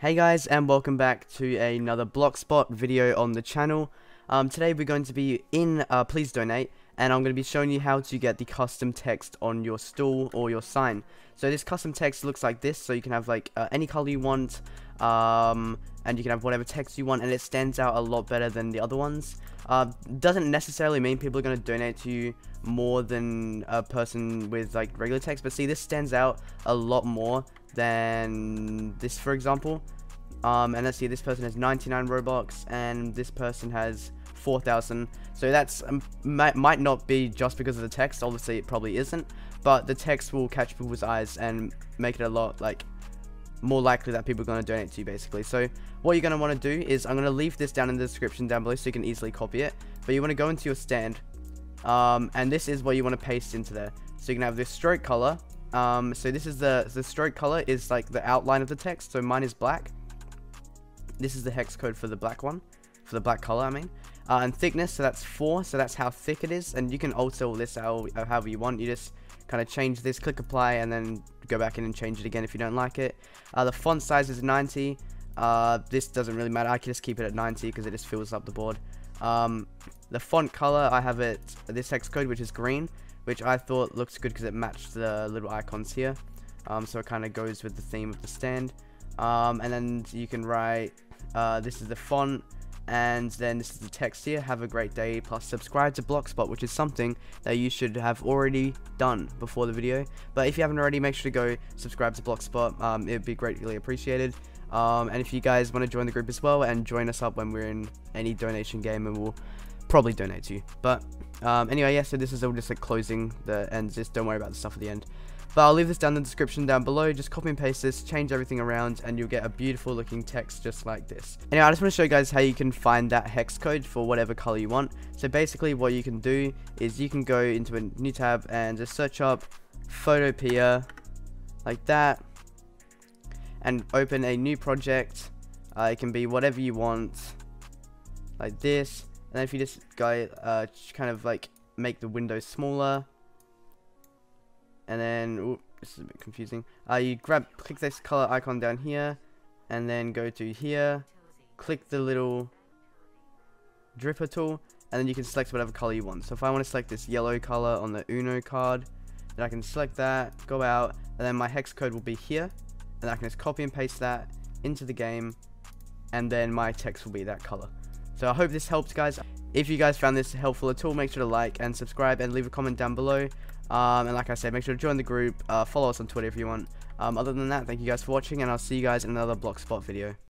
Hey guys and welcome back to another BloxSpot video on the channel. Um, today we're going to be in uh, Please Donate and I'm going to be showing you how to get the custom text on your stool or your sign. So this custom text looks like this so you can have like uh, any color you want um, and you can have whatever text you want and it stands out a lot better than the other ones. Uh, doesn't necessarily mean people are going to donate to you more than a person with like regular text but see this stands out a lot more than this for example um, and let's see this person has 99 robux and this person has 4000 so that's um, might, might not be just because of the text obviously it probably isn't but the text will catch people's eyes and make it a lot like more likely that people are going to donate to you basically so what you're going to want to do is I'm going to leave this down in the description down below so you can easily copy it but you want to go into your stand um, and this is what you want to paste into there so you can have this stroke color um, so this is the, the stroke color is like the outline of the text. So mine is black. This is the hex code for the black one, for the black color, I mean. Uh, and thickness, so that's 4, so that's how thick it is. And you can alter all this how, however you want. You just kind of change this, click apply, and then go back in and change it again if you don't like it. Uh, the font size is 90. Uh, this doesn't really matter. I can just keep it at 90 because it just fills up the board. Um, the font color, I have it, this hex code, which is green which I thought looks good because it matched the little icons here. Um, so it kind of goes with the theme of the stand. Um, and then you can write, uh, this is the font, and then this is the text here, have a great day, plus subscribe to BloxSpot, which is something that you should have already done before the video. But if you haven't already, make sure to go subscribe to BloxSpot, um, it would be greatly appreciated. Um, and if you guys want to join the group as well, and join us up when we're in any donation game, and we'll probably donate to you. But um, anyway, yeah, so this is all just like closing the ends. Just don't worry about the stuff at the end. But I'll leave this down in the description down below. Just copy and paste this, change everything around, and you'll get a beautiful looking text just like this. Anyway, I just want to show you guys how you can find that hex code for whatever color you want. So basically what you can do is you can go into a new tab and just search up Photopea like that and open a new project. Uh, it can be whatever you want like this and then if you just go, uh, kind of like make the window smaller. And then, ooh, this is a bit confusing. Uh, you grab, click this color icon down here. And then go to here. Click the little dripper tool. And then you can select whatever color you want. So if I want to select this yellow color on the Uno card, then I can select that, go out, and then my hex code will be here. And I can just copy and paste that into the game. And then my text will be that color. So I hope this helped guys. If you guys found this helpful at all, make sure to like and subscribe and leave a comment down below. Um, and like I said, make sure to join the group. Uh, follow us on Twitter if you want. Um, other than that, thank you guys for watching and I'll see you guys in another BloxSpot video.